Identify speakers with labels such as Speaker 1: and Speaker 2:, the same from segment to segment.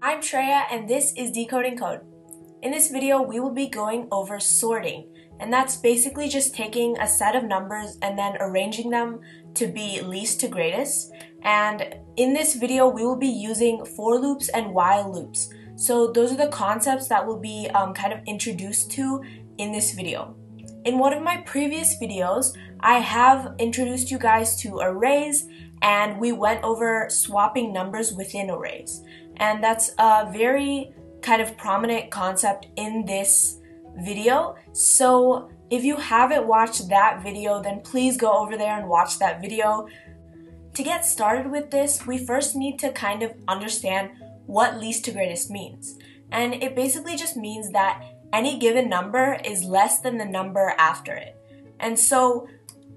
Speaker 1: I'm Treya and this is Decoding Code. In this video, we will be going over sorting, and that's basically just taking a set of numbers and then arranging them to be least to greatest. And in this video, we will be using for loops and while loops. So those are the concepts that will be um, kind of introduced to in this video. In one of my previous videos, I have introduced you guys to arrays and we went over swapping numbers within arrays. And that's a very kind of prominent concept in this video. So if you haven't watched that video, then please go over there and watch that video. To get started with this, we first need to kind of understand what least to greatest means. And it basically just means that any given number is less than the number after it. And so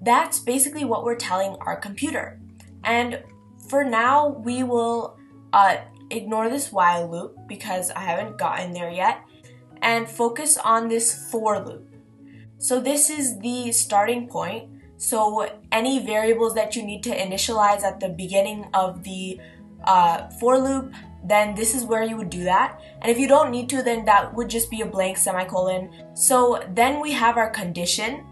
Speaker 1: that's basically what we're telling our computer. And for now, we will uh, ignore this while loop because I haven't gotten there yet and focus on this for loop. So this is the starting point. So any variables that you need to initialize at the beginning of the uh, for loop, then this is where you would do that. And if you don't need to, then that would just be a blank semicolon. So then we have our condition.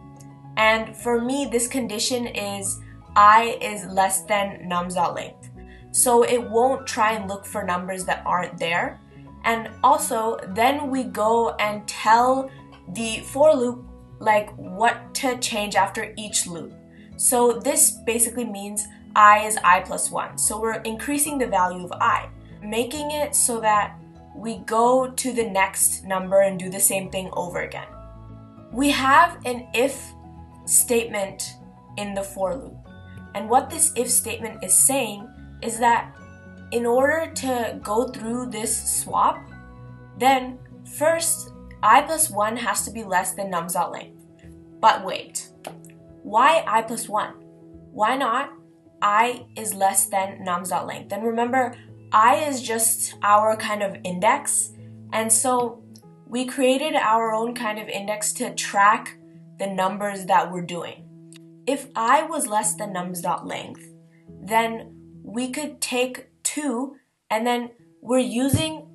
Speaker 1: And for me, this condition is i is less than nums.length. So it won't try and look for numbers that aren't there. And also, then we go and tell the for loop like what to change after each loop. So this basically means i is i plus 1. So we're increasing the value of i, making it so that we go to the next number and do the same thing over again. We have an if statement in the for loop. And what this if statement is saying is that in order to go through this swap, then first i plus 1 has to be less than nums length. But wait, why i plus 1? Why not i is less than nums length? And remember, i is just our kind of index, and so we created our own kind of index to track the numbers that we're doing. If i was less than nums dot length, then we could take 2 and then we're using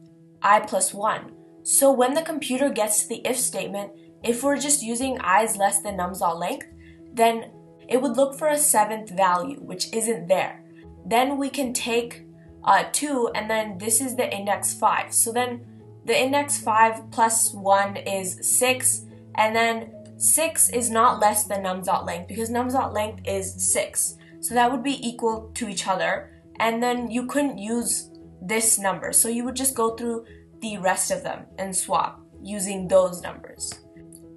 Speaker 1: i plus 1. So when the computer gets to the if statement, if we're just using is less than nums.length, then it would look for a seventh value, which isn't there. Then we can take uh, 2 and then this is the index 5. So then the index 5 plus 1 is 6 and then 6 is not less than nums.length because nums.length is 6. So that would be equal to each other. And then you couldn't use this number. So you would just go through the rest of them and swap using those numbers.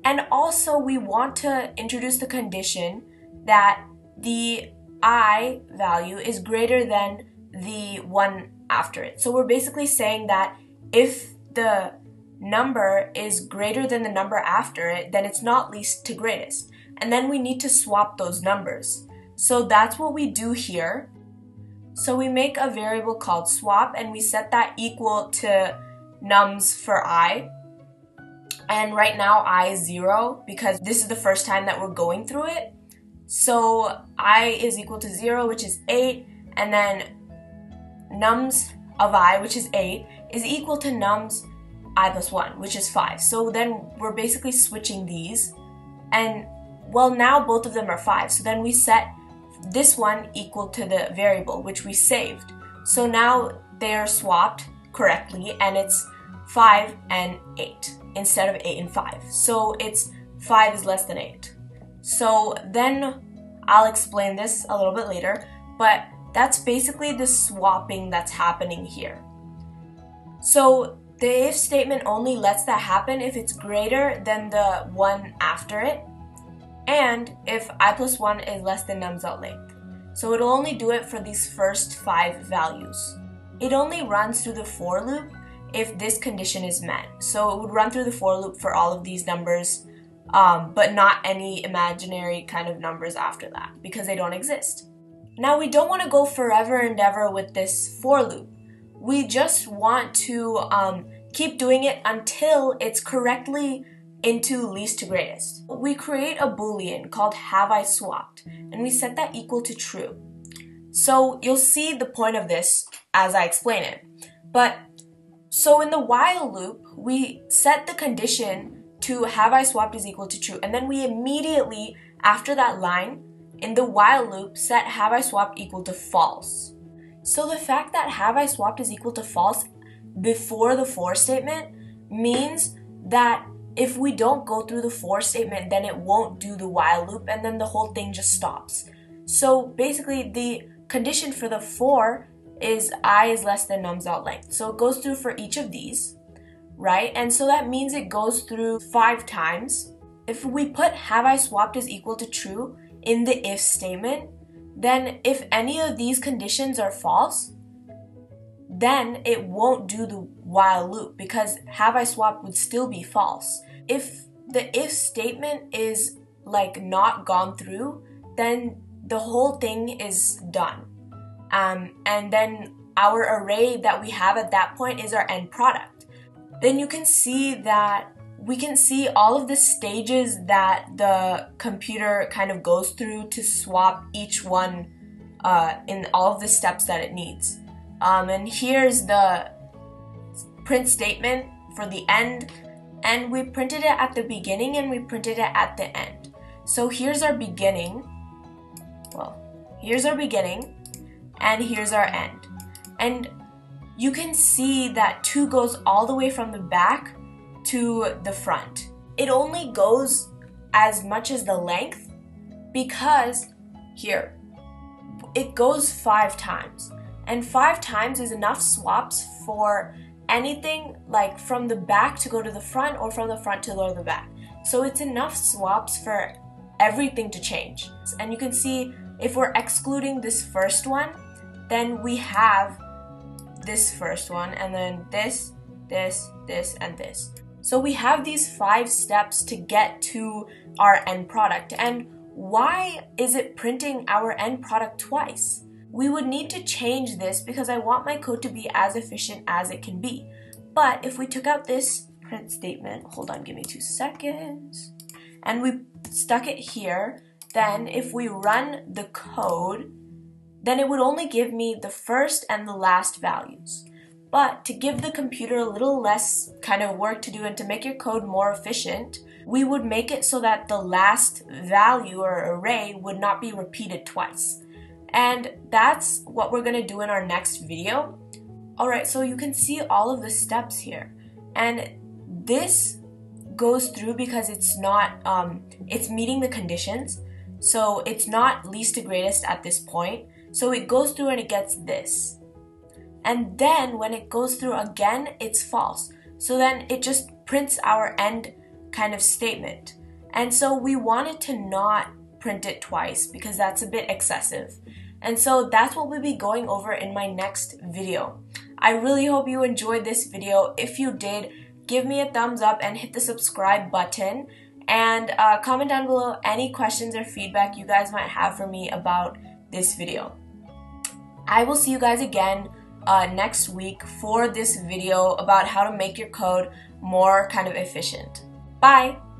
Speaker 1: And also, we want to introduce the condition that the i value is greater than the one after it. So we're basically saying that if the number is greater than the number after it, then it's not least to greatest. And then we need to swap those numbers. So that's what we do here. So we make a variable called swap and we set that equal to nums for i. And right now i is 0 because this is the first time that we're going through it. So i is equal to 0 which is 8 and then nums of i which is 8 is equal to nums i plus 1 which is 5. So then we're basically switching these and well now both of them are 5 so then we set this one equal to the variable which we saved. So now they're swapped correctly and it's 5 and 8 instead of 8 and 5. So it's 5 is less than 8. So then I'll explain this a little bit later, but that's basically the swapping that's happening here. So the if statement only lets that happen if it's greater than the one after it, and if i plus 1 is less than nums.length. So it'll only do it for these first five values. It only runs through the for loop if this condition is met. So it would run through the for loop for all of these numbers, um, but not any imaginary kind of numbers after that because they don't exist. Now we don't want to go forever and ever with this for loop. We just want to um, keep doing it until it's correctly into least to greatest. We create a boolean called have I swapped and we set that equal to true. So you'll see the point of this as I explain it. But So in the while loop, we set the condition to have I swapped is equal to true, and then we immediately, after that line, in the while loop, set have I swapped equal to false. So the fact that have I swapped is equal to false before the for statement means that if we don't go through the for statement, then it won't do the while loop and then the whole thing just stops. So basically, the condition for the for is i is less than nums dot length. So it goes through for each of these, right? And so that means it goes through five times. If we put have I swapped is equal to true in the if statement, then if any of these conditions are false, then it won't do the while loop because have I swapped would still be false. If the if statement is like not gone through, then the whole thing is done. Um, and then our array that we have at that point is our end product. Then you can see that we can see all of the stages that the computer kind of goes through to swap each one uh, in all of the steps that it needs. Um, and here's the print statement for the end. And we printed it at the beginning and we printed it at the end. So here's our beginning. Well, here's our beginning and here's our end. And you can see that 2 goes all the way from the back to the front. It only goes as much as the length because here, it goes five times and five times is enough swaps for anything like from the back to go to the front or from the front to go to the back. So it's enough swaps for everything to change. And you can see if we're excluding this first one, then we have this first one and then this, this, this, and this. So we have these five steps to get to our end product. And why is it printing our end product twice? We would need to change this because I want my code to be as efficient as it can be. But if we took out this print statement, hold on, give me two seconds, and we stuck it here, then if we run the code, then it would only give me the first and the last values. But to give the computer a little less kind of work to do and to make your code more efficient, we would make it so that the last value or array would not be repeated twice. And that's what we're gonna do in our next video. Alright, so you can see all of the steps here. And this goes through because it's not, um, it's meeting the conditions. So it's not least to greatest at this point. So it goes through and it gets this. And then when it goes through again, it's false. So then it just prints our end kind of statement. And so we wanted to not print it twice because that's a bit excessive. And so that's what we'll be going over in my next video. I really hope you enjoyed this video. If you did, give me a thumbs up and hit the subscribe button. And uh, comment down below any questions or feedback you guys might have for me about this video. I will see you guys again uh, next week for this video about how to make your code more kind of efficient. Bye!